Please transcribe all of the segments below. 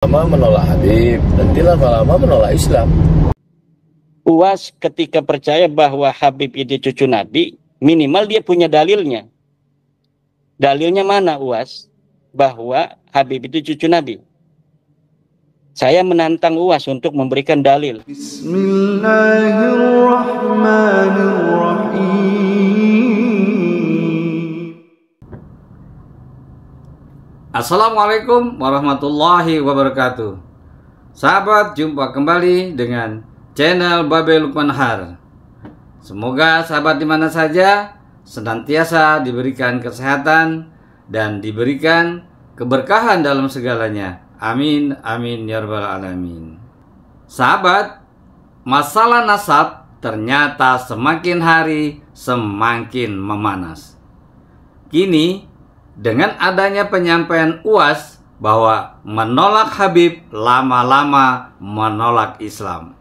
lama menolak Habib, nanti lama-lama menolak Islam. UAS ketika percaya bahwa Habib itu cucu Nabi, minimal dia punya dalilnya. Dalilnya mana UAS? Bahwa Habib itu cucu Nabi. Saya menantang UAS untuk memberikan dalil. Bismillahirrahmanirrahim. Assalamualaikum warahmatullahi wabarakatuh. Sahabat, jumpa kembali dengan channel Babe Lukman Har. Semoga sahabat di mana saja senantiasa diberikan kesehatan dan diberikan keberkahan dalam segalanya. Amin, amin, ya rabbal alamin. Sahabat, masalah nasab ternyata semakin hari semakin memanas. Kini, dengan adanya penyampaian UAS bahwa menolak Habib lama-lama menolak Islam.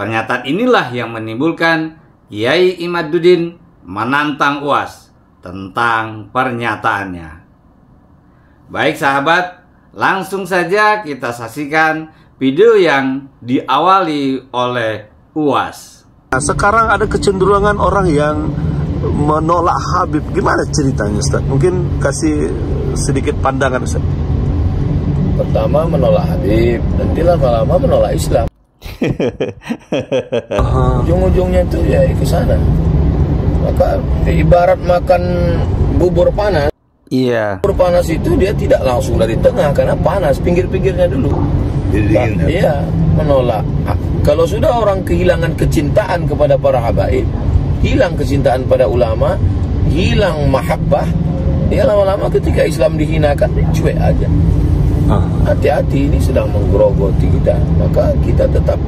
Pernyataan inilah yang menimbulkan Kiai Imaduddin menantang UAS tentang pernyataannya. Baik sahabat, langsung saja kita saksikan video yang diawali oleh UAS. Nah, sekarang ada kecenderungan orang yang menolak Habib. Gimana ceritanya Ustaz? Mungkin kasih sedikit pandangan Ustaz. Pertama menolak Habib, nanti lama-lama menolak Islam. Ujung-ujungnya itu ya ke sana. Maka ibarat makan bubur panas. Iya. Bubur panas itu dia tidak langsung dari tengah karena panas, pinggir-pinggirnya dulu. Jadi, Iya, menolak. Kalau sudah orang kehilangan kecintaan kepada para habaib, hilang kecintaan pada ulama, hilang mahabbah, ya lama-lama ketika Islam dihinakan, cuek aja. Ah. Hati-hati ini sedang menggerogoti kita, maka kita tetap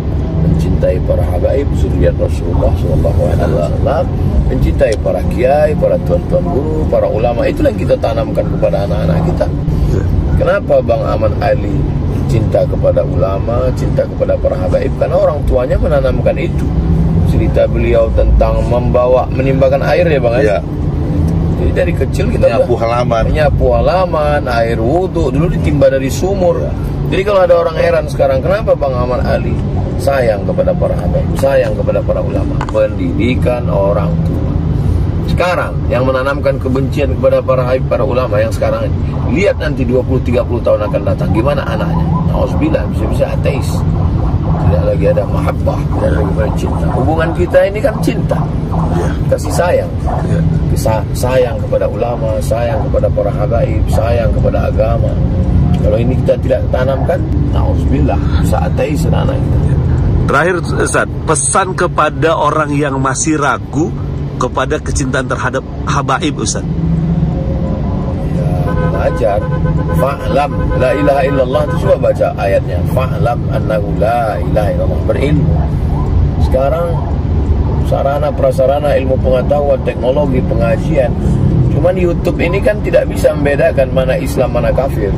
mencintai para habaib, zuriat Rasulullah Sallallahu Alaihi Wasallam, mencintai para kiai, para tuan-tuan guru, para ulama. Itulah yang kita tanamkan kepada anak-anak kita. Kenapa Bang Aman Ali cinta kepada ulama, cinta kepada para habaib? Karena orang tuanya menanamkan itu. Cerita beliau tentang membawa, menimbakan air ya Bang? Iya. Jadi dari kecil kita udah- halaman. menyapu halaman, air wudhu, dulu ditimba dari sumur. Jadi kalau ada orang heran sekarang, kenapa Bang Aman Ali sayang kepada para habaib, sayang kepada para ulama, pendidikan orang tua. Sekarang yang menanamkan kebencian kepada para habaib, para ulama yang sekarang ini, lihat nanti 20-30 tahun akan datang, gimana anaknya? Nauzubillah, bisa-bisa ateis. Tidak lagi ada mahabbah, tidak lagi ada cinta. Hubungan kita ini kan cinta, Iya. kasih sayang Iya. Sa- sayang kepada ulama, sayang kepada para habaib, sayang kepada agama. Kalau ini kita tidak tanamkan, nauzubillah, bisa ateis anak kita. Terakhir Ustaz, pesan kepada orang yang masih ragu kepada kecintaan terhadap habaib Ustaz. Ya, mengajar. Fa'lam la ilaha illallah itu coba baca ayatnya. Fa'lam annahu la ilaha illallah. Berilmu. Sekarang sarana prasarana ilmu pengetahuan, teknologi, pengajian. Cuman YouTube ini kan tidak bisa membedakan mana Islam, mana kafir,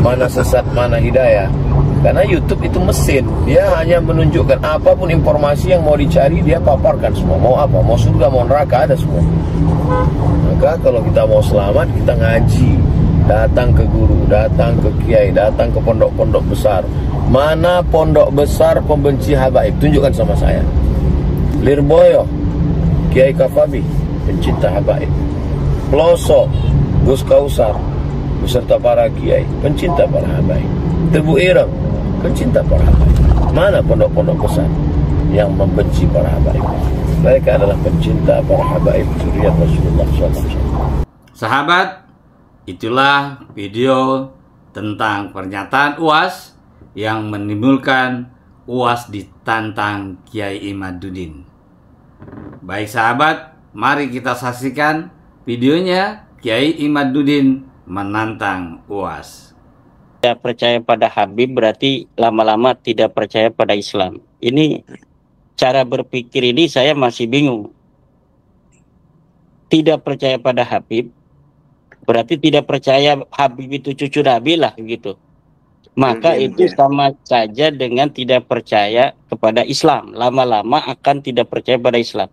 mana sesat, mana hidayah. Karena YouTube itu mesin, dia hanya menunjukkan apa pun informasi yang mau dicari dia paparkan semua. Mau apa? Mau surga, mau neraka ada semua. Maka kalau kita mau selamat kita ngaji, datang ke guru, datang ke kiai, datang ke pondok-pondok besar. Mana pondok besar pembenci habaib? Tunjukkan sama saya. Lirboyo, Kiai Kafabi, pencinta habaib. Pelosok, Gus Kausar, beserta para kiai, pencinta para habaib. Tebu Ireng, pencinta para habaib. Mana pondok-pondok besar yang membenci para habaib? Mereka adalah pencinta para habaib zuriat Rasulullah SAW. Sahabat, itulah video tentang pernyataan UAS yang menimbulkan UAS ditantang Kiai Imaduddin. Baik sahabat, mari kita saksikan videonya Kiai Imaduddin menantang UAS. Tidak percaya pada Habib berarti lama-lama tidak percaya pada Islam. Ini cara berpikir ini saya masih bingung. Tidak percaya pada Habib berarti tidak percaya Habib itu cucu Nabi lah gitu. Maka itu sama saja dengan tidak percaya kepada Islam. Lama-lama akan tidak percaya pada Islam.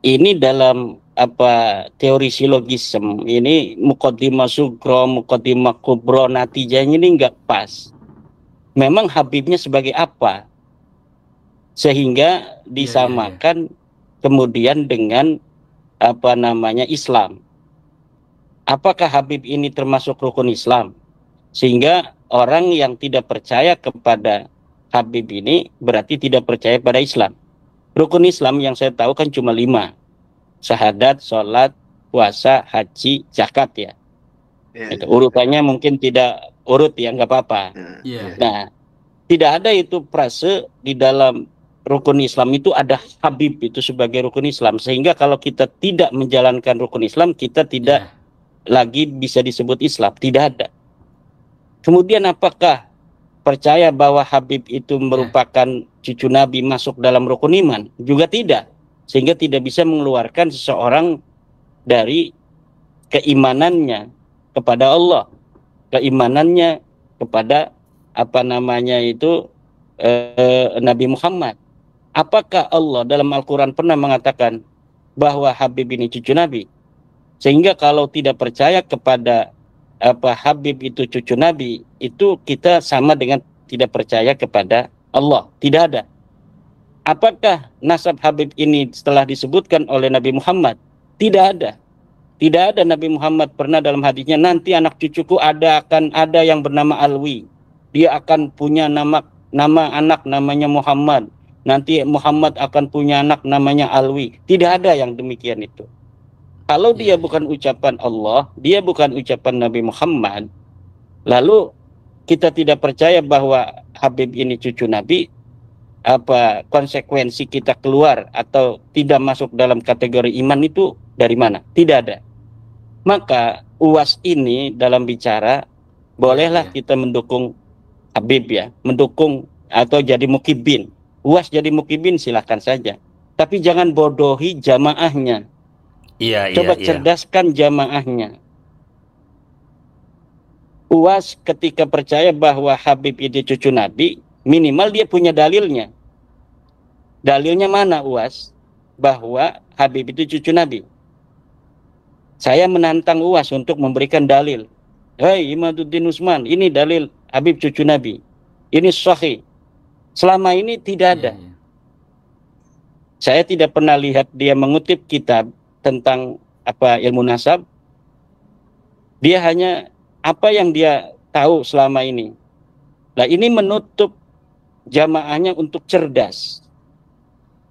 Ini dalam apa teori silogisme ini mukodimah sugro, mukodimah kubro, natijahnya ini nggak pas. memang Habibnya sebagai apa sehingga iya, disamakan kemudian dengan apa namanya Islam. Apakah Habib ini termasuk rukun Islam? Sehingga orang yang tidak percaya kepada Habib ini berarti tidak percaya pada Islam. Rukun Islam yang saya tahu kan cuma lima. Syahadat, sholat, puasa, haji, zakat ya. Ya, Itu urutannya mungkin tidak urut ya nggak apa-apa. Iya. Nah, tidak ada itu frase di dalam rukun Islam itu ada Habib itu sebagai rukun Islam sehingga kalau kita tidak menjalankan rukun Islam kita tidak Iya. lagi bisa disebut Islam tidak ada kemudian apakah percaya bahwa Habib itu merupakan cucu Nabi masuk dalam rukun iman? Juga tidak. Sehingga tidak bisa mengeluarkan seseorang dari keimanannya kepada Allah. Keimanannya kepada apa namanya itu eh, Nabi Muhammad. Apakah Allah dalam Al-Quran pernah mengatakan bahwa Habib ini cucu Nabi? Sehingga kalau tidak percaya kepada apa Habib itu cucu Nabi, itu kita sama dengan tidak percaya kepada Allah. Tidak ada. Apakah nasab Habib ini setelah disebutkan oleh Nabi Muhammad? Tidak ada. Tidak ada Nabi Muhammad pernah dalam hadisnya nanti anak cucuku ada akan ada yang bernama Alwi. Dia akan punya nama nama anak namanya Muhammad nanti Muhammad akan punya anak namanya Alwi. Tidak ada yang demikian itu. Kalau dia Iya. bukan ucapan Allah, dia bukan ucapan Nabi Muhammad, lalu kita tidak percaya bahwa Habib ini cucu Nabi, apa konsekuensi kita keluar atau tidak masuk dalam kategori iman itu dari mana? Tidak ada. Maka UAS ini dalam bicara bolehlah Iya. kita mendukung Habib ya, mendukung atau jadi mukibin. UAS jadi mukibin silahkan saja. Tapi jangan bodohi jamaahnya. Iya, Coba iya, iya. cerdaskan jamaahnya. UAS ketika percaya bahwa Habib itu cucu Nabi, minimal dia punya dalilnya. Dalilnya mana UAS? Bahwa Habib itu cucu Nabi. Saya menantang UAS untuk memberikan dalil. Hei Imaduddin Usman, ini dalil Habib cucu Nabi. Ini sahih. Selama ini tidak ada. Iya, iya. Saya tidak pernah lihat dia mengutip kitab tentang apa ilmu nasab. Dia hanya apa yang dia tahu selama ini. Nah ini menutup jamaahnya untuk cerdas.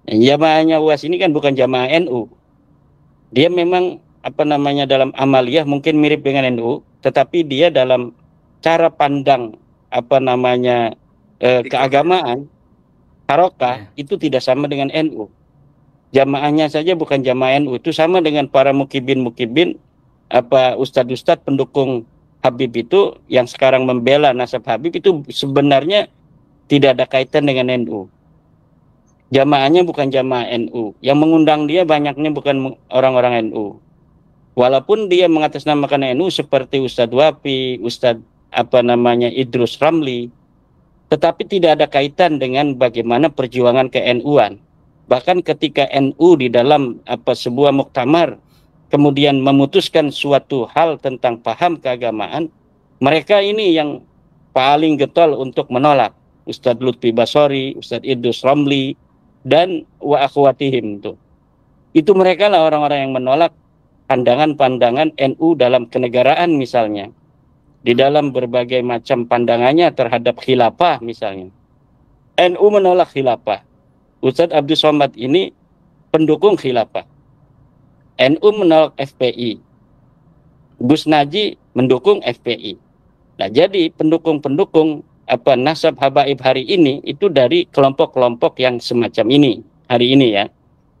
Jamaahnya UAS ini kan bukan jamaah NU. Dia memang apa namanya dalam amaliyah mungkin mirip dengan NU, tetapi dia dalam cara pandang apa namanya eh, keagamaan harokah itu tidak sama dengan NU jamaahnya saja bukan jamaah NU itu sama dengan para mukibin mukibin apa ustadz ustadz pendukung Habib itu yang sekarang membela nasab Habib itu sebenarnya tidak ada kaitan dengan NU jamaahnya bukan jamaah NU yang mengundang dia banyaknya bukan orang-orang NU walaupun dia mengatasnamakan NU seperti Ustadz Wapi Ustadz apa namanya Idrus Ramli tetapi tidak ada kaitan dengan bagaimana perjuangan ke NU-an bahkan ketika NU di dalam apa sebuah muktamar kemudian memutuskan suatu hal tentang paham keagamaan mereka ini yang paling getol untuk menolak Ustadz Lutfi Basori, Ustadz Idrus Ramli dan wa akhwatihim tuh. Itu mereka lah orang-orang yang menolak pandangan-pandangan NU dalam kenegaraan misalnya. Di dalam berbagai macam pandangannya terhadap khilafah misalnya. NU menolak khilafah. Ustadz Abdul Somad ini pendukung khilafah. NU menolak FPI. Gus Naji mendukung FPI. Nah, jadi pendukung-pendukung apa nasab habaib hari ini itu dari kelompok-kelompok yang semacam ini hari ini ya.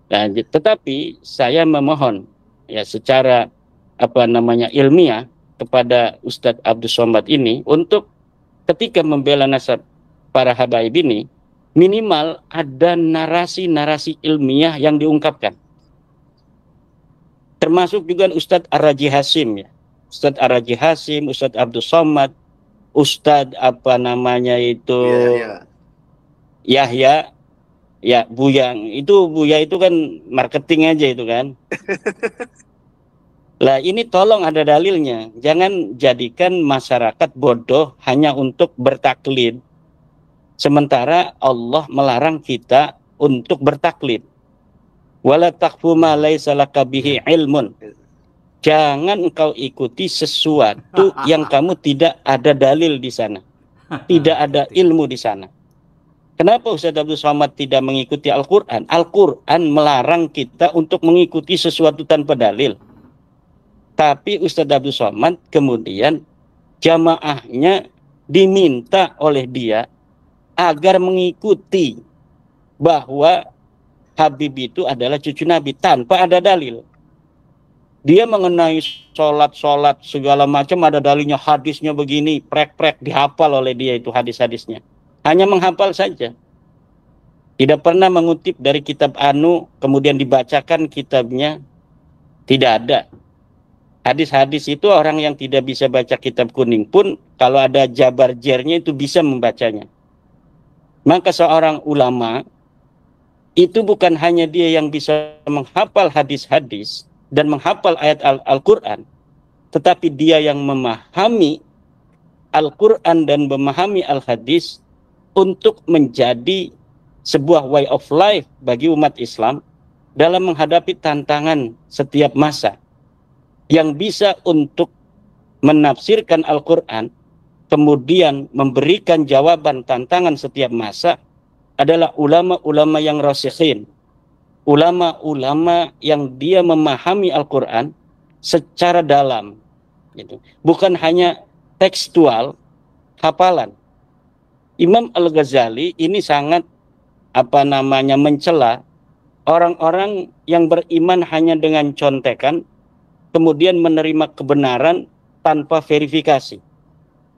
Nah, tetapi saya memohon ya secara apa namanya ilmiah kepada Ustadz Abdul Somad ini untuk ketika membela nasab para habaib ini minimal ada narasi-narasi ilmiah yang diungkapkan. Termasuk juga Ustadz Ar-Raji Hasim ya. Ustadz Ar-Raji Hasim, Ustadz Abdul Somad, Ustadz apa namanya itu Iya, iya. Yahya ya Buyang itu Buya itu kan marketing aja itu kan lah ini tolong ada dalilnya jangan jadikan masyarakat bodoh hanya untuk bertaklid Sementara Allah melarang kita untuk bertaklid. Wala taqfu ma laisa laka bihi ilmun. Jangan engkau ikuti sesuatu yang kamu tidak ada dalil di sana. Tidak ada ilmu di sana. Kenapa Ustaz Abdul Somad tidak mengikuti Al-Quran? Al-Quran melarang kita untuk mengikuti sesuatu tanpa dalil. Tapi Ustaz Abdul Somad kemudian jamaahnya diminta oleh dia agar mengikuti bahwa Habib itu adalah cucu Nabi tanpa ada dalil. Dia mengenai sholat-sholat segala macam ada dalilnya hadisnya begini, prek-prek dihafal oleh dia itu hadis-hadisnya. Hanya menghafal saja. Tidak pernah mengutip dari kitab Anu kemudian dibacakan kitabnya. Tidak ada. Hadis-hadis itu orang yang tidak bisa baca kitab kuning pun kalau ada jabar jernya itu bisa membacanya. Maka seorang ulama itu bukan hanya dia yang bisa menghafal hadis-hadis dan menghafal ayat Al-Quran, tetapi dia yang memahami Al-Quran dan memahami Al-Hadis untuk menjadi sebuah way of life bagi umat Islam dalam menghadapi tantangan setiap masa yang bisa untuk menafsirkan Al-Quran, kemudian memberikan jawaban tantangan setiap masa adalah ulama-ulama yang rasikhin. Ulama-ulama yang dia memahami Al-Quran secara dalam. Gitu. Bukan hanya tekstual, hafalan. Imam Al-Ghazali ini sangat apa namanya mencela orang-orang yang beriman hanya dengan contekan kemudian menerima kebenaran tanpa verifikasi.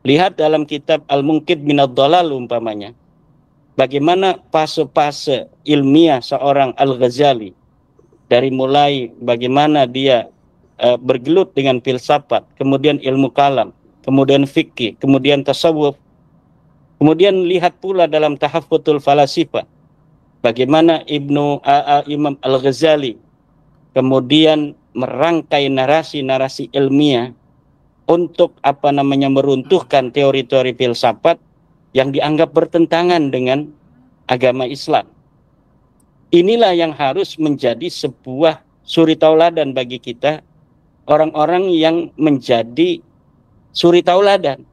Lihat dalam kitab Al-Munkid Minad Dalal umpamanya. Bagaimana fase-fase ilmiah seorang Al-Ghazali. Dari mulai bagaimana dia uh, bergelut dengan filsafat, kemudian ilmu kalam, kemudian fikih, kemudian tasawuf. Kemudian lihat pula dalam tahaffutul falasifah. Bagaimana Ibnu A.A. Imam Al-Ghazali kemudian merangkai narasi-narasi ilmiah untuk apa namanya meruntuhkan teori-teori filsafat yang dianggap bertentangan dengan agama Islam. Inilah yang harus menjadi sebuah suri tauladan bagi kita orang-orang yang menjadi suri tauladan.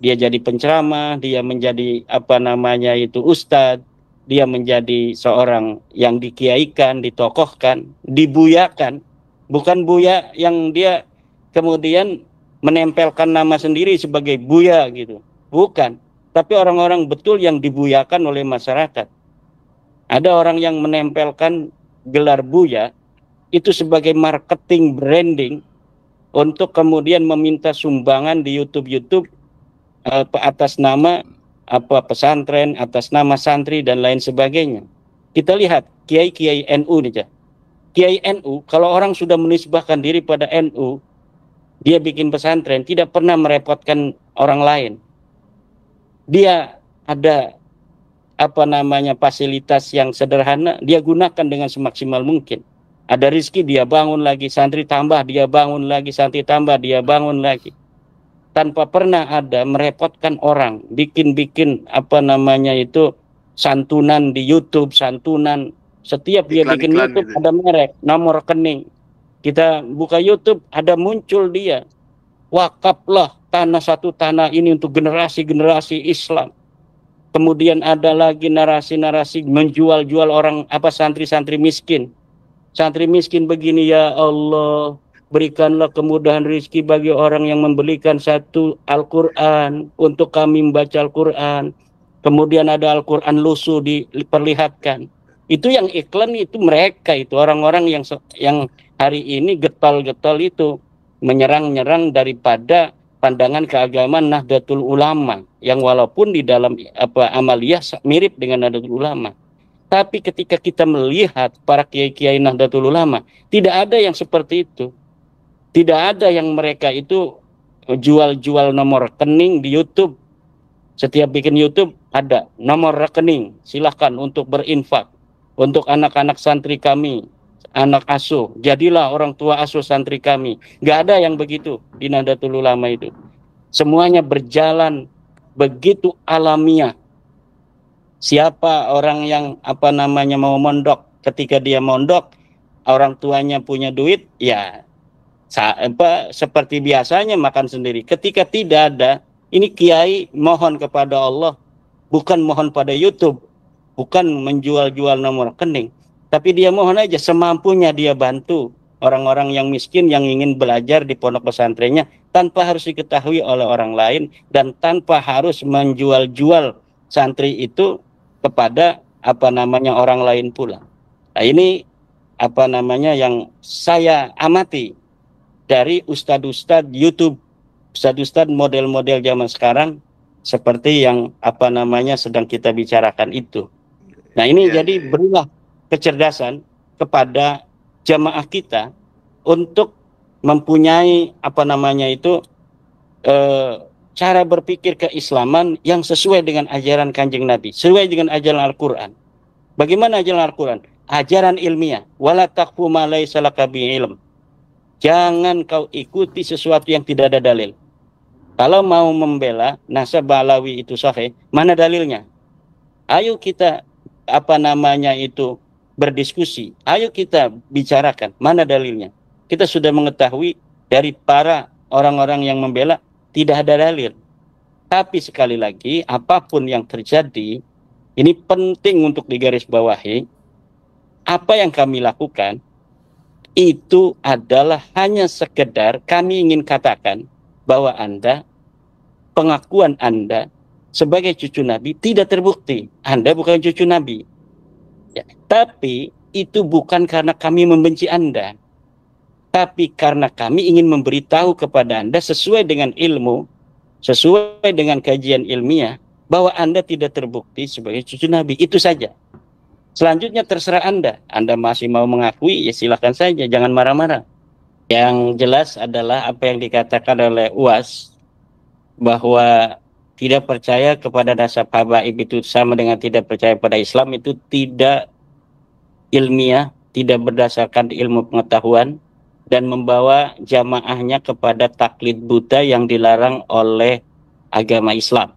Dia jadi penceramah, dia menjadi apa namanya itu ustadz, dia menjadi seorang yang dikiaikan, ditokohkan, dibuyakan bukan Buya yang dia kemudian menempelkan nama sendiri sebagai Buya gitu. Bukan. Tapi orang-orang betul yang dibuyakan oleh masyarakat. Ada orang yang menempelkan gelar Buya itu sebagai marketing branding untuk kemudian meminta sumbangan di YouTube-YouTube uh, atas nama apa pesantren, atas nama santri dan lain sebagainya. Kita lihat kiai-kiai NU nih, Kiai NU, kalau orang sudah menisbahkan diri pada NU, dia bikin pesantren, tidak pernah merepotkan orang lain. Dia ada apa namanya fasilitas yang sederhana, dia gunakan dengan semaksimal mungkin. Ada rizki dia bangun lagi, santri tambah dia bangun lagi, santri tambah dia bangun lagi. Tanpa pernah ada merepotkan orang, bikin-bikin apa namanya itu santunan di YouTube, santunan setiap dia iklan, bikin iklan YouTube gitu. ada merek, nomor rekening. Kita buka YouTube ada muncul dia. Wakaflah tanah satu tanah ini untuk generasi-generasi Islam. Kemudian ada lagi narasi-narasi menjual-jual orang apa santri-santri miskin. Santri miskin begini ya Allah, berikanlah kemudahan rizki bagi orang yang membelikan satu Al-Quran untuk kami membaca Al-Quran. Kemudian ada Al-Quran lusuh diperlihatkan itu yang iklan itu mereka itu orang-orang yang yang hari ini getol-getol itu menyerang-nyerang daripada pandangan keagamaan Nahdlatul Ulama yang walaupun di dalam apa amaliyah mirip dengan Nahdlatul Ulama. Tapi ketika kita melihat para kiai-kiai Nahdlatul Ulama, tidak ada yang seperti itu. Tidak ada yang mereka itu jual-jual nomor rekening di YouTube. Setiap bikin YouTube ada nomor rekening, silahkan untuk berinfak untuk anak-anak santri kami, anak asuh. Jadilah orang tua asuh santri kami. Gak ada yang begitu di Nahdlatul Ulama itu. Semuanya berjalan begitu alamiah. siapa orang yang apa namanya mau mondok ketika dia mondok orang tuanya punya duit ya apa seperti biasanya makan sendiri ketika tidak ada ini kiai mohon kepada Allah bukan mohon pada YouTube bukan menjual-jual nomor rekening tapi dia mohon aja semampunya dia bantu orang-orang yang miskin yang ingin belajar di pondok pesantrennya tanpa harus diketahui oleh orang lain dan tanpa harus menjual-jual santri itu kepada apa namanya orang lain pula. Nah, ini apa namanya yang saya amati dari ustadz-ustadz YouTube, ustadz-ustadz model-model zaman sekarang seperti yang apa namanya sedang kita bicarakan itu. Nah, ini Ya, jadi ya, ya. berilah kecerdasan kepada jamaah kita untuk mempunyai apa namanya itu eh, cara berpikir keislaman yang sesuai dengan ajaran kanjeng Nabi, sesuai dengan ajaran Al-Quran. Bagaimana ajaran Al-Quran? Ajaran ilmiah. Wala taqfu ma ilm. Jangan kau ikuti sesuatu yang tidak ada dalil. Kalau mau membela nasab Balawi itu sahih, mana dalilnya? Ayo kita apa namanya itu berdiskusi. Ayo kita bicarakan mana dalilnya. Kita sudah mengetahui dari para orang-orang yang membela tidak ada dalil. Tapi sekali lagi apa pun yang terjadi ini penting untuk digarisbawahi. Apa yang kami lakukan itu adalah hanya sekedar kami ingin katakan bahwa Anda pengakuan Anda sebagai cucu Nabi tidak terbukti. Anda bukan cucu Nabi. Ya, tapi itu bukan karena kami membenci Anda. Tapi karena kami ingin memberitahu kepada Anda sesuai dengan ilmu, sesuai dengan kajian ilmiah, bahwa Anda tidak terbukti sebagai cucu Nabi. Itu saja. Selanjutnya terserah Anda. Anda masih mau mengakui, ya silahkan saja. Jangan marah-marah. Yang jelas adalah apa yang dikatakan oleh UAS, bahwa tidak percaya kepada nasab habaib itu sama dengan tidak percaya pada Islam itu tidak ilmiah, tidak berdasarkan ilmu pengetahuan, dan membawa jamaahnya kepada taklid buta yang dilarang oleh agama Islam.